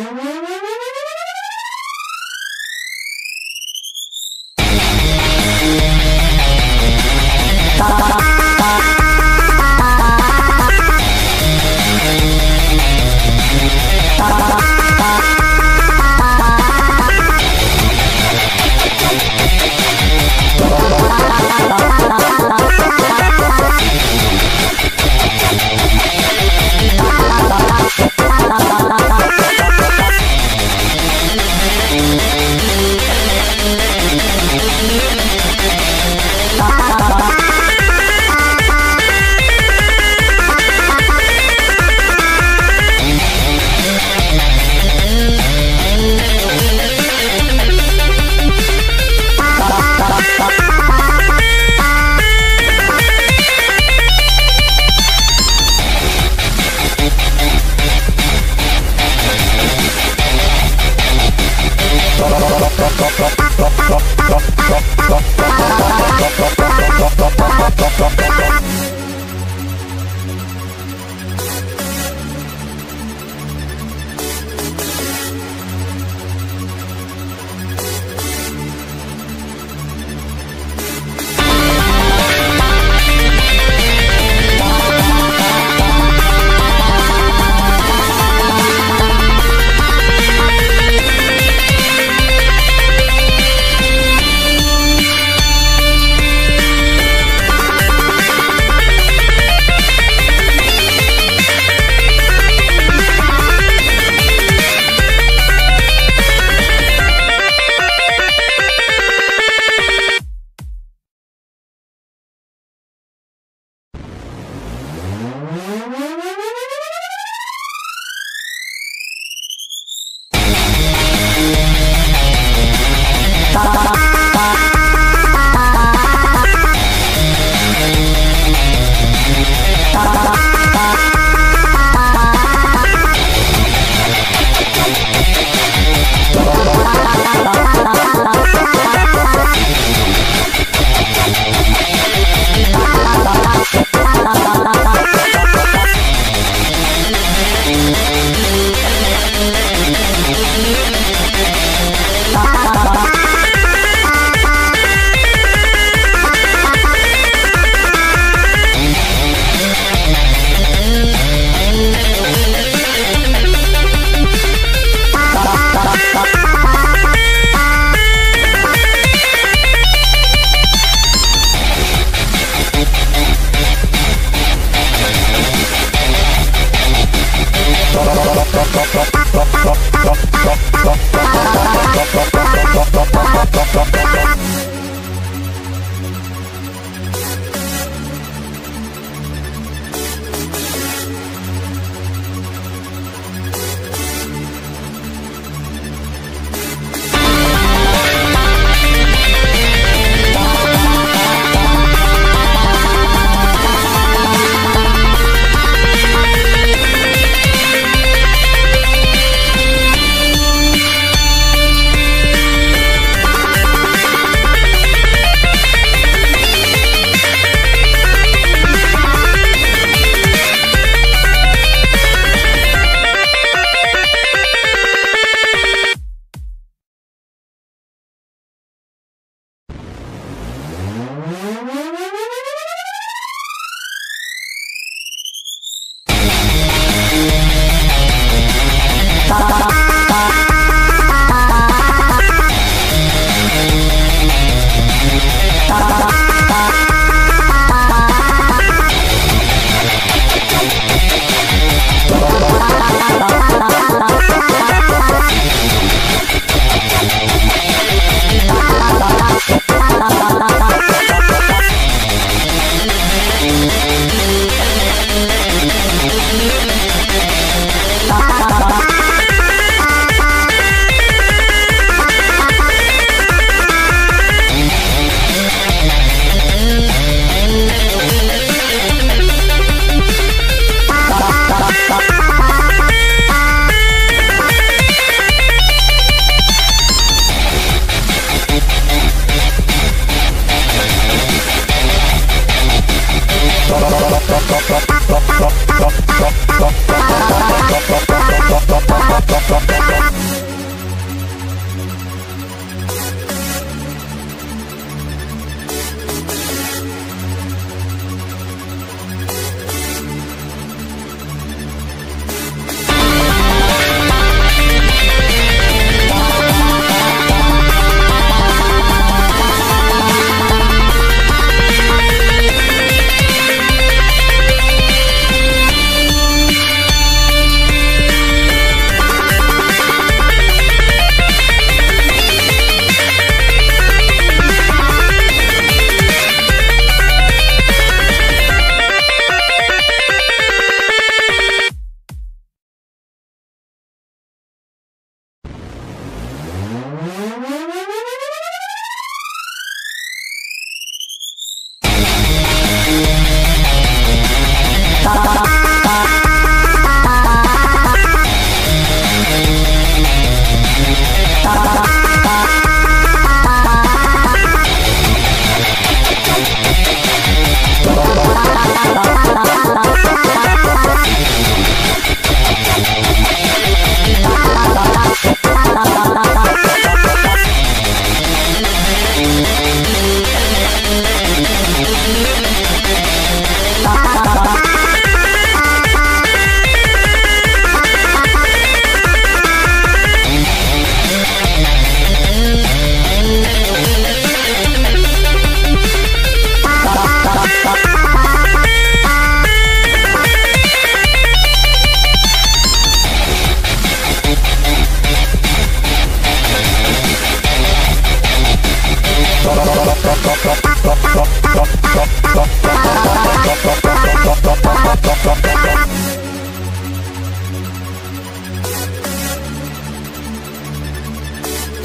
Bye. drop, drop.